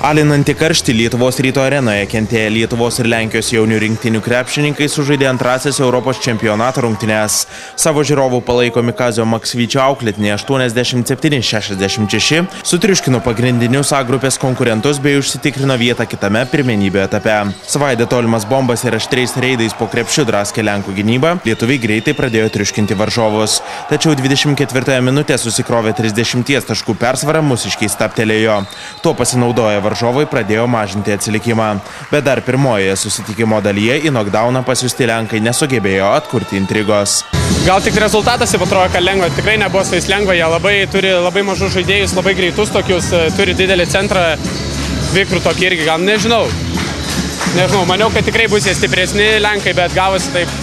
Alinantį karštį Lietuvos ryto arenoje kentėję Lietuvos ir Lenkijos jaunių rinktinių krepšininkai sužaidė antrasis Europos čempionato rungtynės. Savo žiūrovų palaikomi Kazio Maksvyčio auklėtinė 87-66 sutriuškino pagrindinius A grupės konkurentus bei užsitikrino vietą kitame pirmenybių etape. Savaidė tolimas bombas ir aštriais reidais po krepšių draskė Lenkų gynybą, lietuviai greitai pradėjo triuškinti varžovus. Tačiau 24 minutę susikrovė 30 taškų persvarą, mūsiškiai staptelėjo. Tuo pasinaudoja varžovai pradėjo mažinti atsilikimą. Bet dar pirmojoje susitikimo dalyje į knockdowną pasiūsti Lenkai nesugebėjo atkurti intrigos. Gal tik rezultatas jau atrodo, kad lengva, tikrai nebuvo su jais lengva, jie labai turi labai mažus žaidėjus, labai greitus tokius, turi didelį centrą, vikrų tokį irgi, gal nežinau. Nežinau, maniau, kad tikrai bus jie stipresni Lenkai, bet gavosi taip.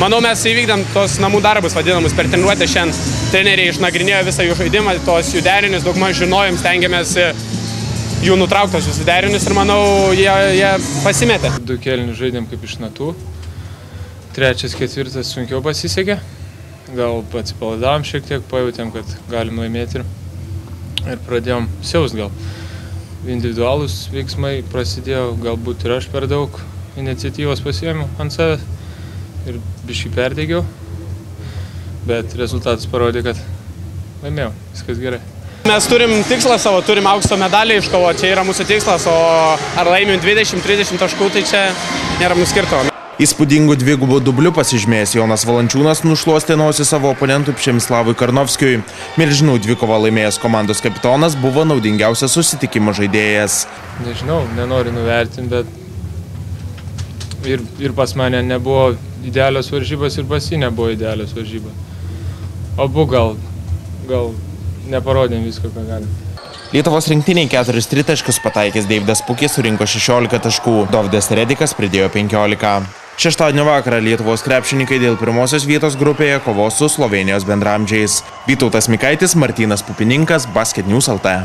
Manau, mes įvykdėm tos namų darbus vadinamus per treniruotę šiandien. Treneriai išnagrinėjo visą jų žaidimą, tos jų derinius, daugmaž žinojom, stengiamės jų nutrauktas susiderinius ir manau, jie, jie pasimetė. Du kelnius žaidėm kaip iš natų. Trečias, ketvirtas sunkiau pasisekė. Gal atsipalaidavom šiek tiek, pajutėm, kad galim laimėti ir, ir pradėjom siaust gal. Individualūs veiksmai prasidėjo, galbūt ir aš per daug iniciatyvos pasiėmiau ant savęs ir biškai perdėgiau. Bet rezultatas parodė, kad laimėjau, viskas gerai. Mes turim tikslą savo, turim aukso medalį iškovoti, čia yra mūsų tikslas, o ar laimim 20-30 taškų, tai čia nėra mūsų skirtumo. Įspūdingų dvigubų dublių pasižymėjęs Jonas Valančiūnas nušluostė nosį savo oponentui Pšemislavui Karnovskijui. Milžinų dvikovą laimėjęs komandos kapitonas buvo naudingiausias susitikimo žaidėjas. Nežinau, nenoriu nuvertinti, bet ir, ir pas mane nebuvo idealios varžybos ir pas jį nebuvo idealios varžybos. Abu gal, gal neparodėm visko, ką galim. Lietuvos rinktiniai keturis tritaškius pataikęs Deividas Pukis surinko 16 taškų, Dovdas Redikas pridėjo 15. Šeštadienio vakarą Lietuvos krepšininkai dėl pirmosios vietos grupėje kovos su Slovenijos bendramdžiais. Vytautas Mikaitis, Martynas Pupininkas, Basket News LT.